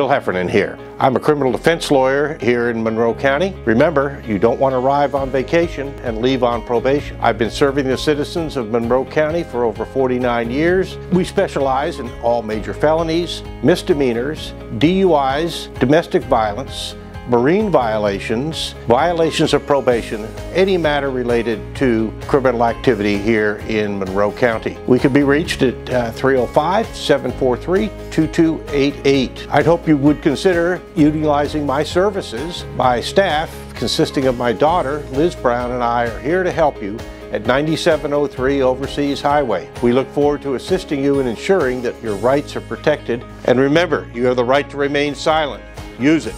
Bill Heffernan here. I'm a criminal defense lawyer here in Monroe County. Remember, you don't want to arrive on vacation and leave on probation. I've been serving the citizens of Monroe County for over 49 years. We specialize in all major felonies, misdemeanors, DUIs, domestic violence, marine violations, violations of probation, any matter related to criminal activity here in Monroe County. We can be reached at uh, 305-743-2288. I'd hope you would consider utilizing my services. My staff, consisting of my daughter, Liz Brown, and I are here to help you at 9703 Overseas Highway. We look forward to assisting you in ensuring that your rights are protected. And remember, you have the right to remain silent. Use it.